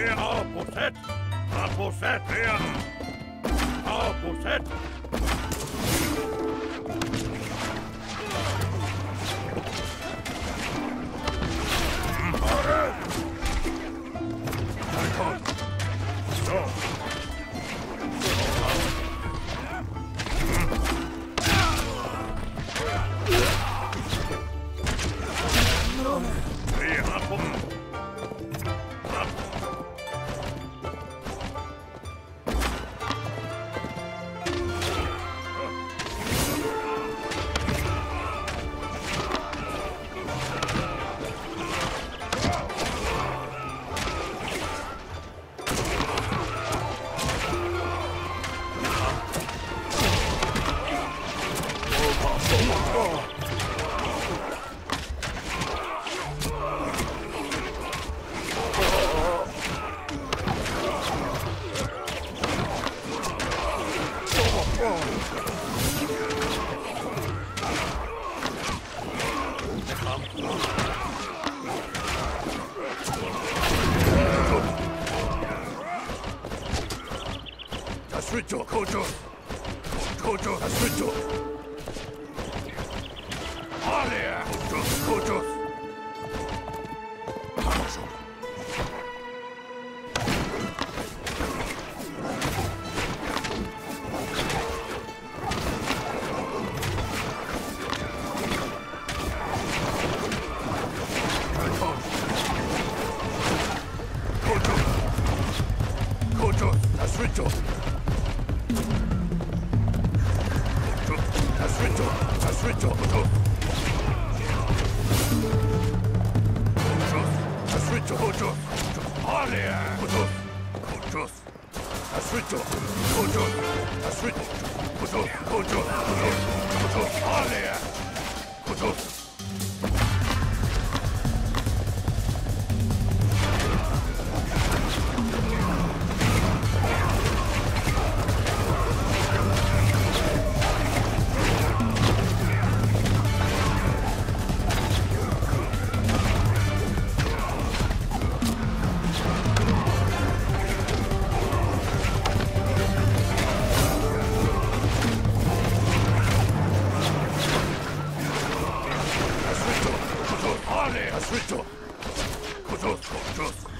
Wer opposite? Opposite, wer? Opposite. So. Doch, Kojo. Kojo, das Kotos! Kotos! Kotos! Kotos! Kotos! Kotos! アスリット小僧小